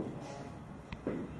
はい。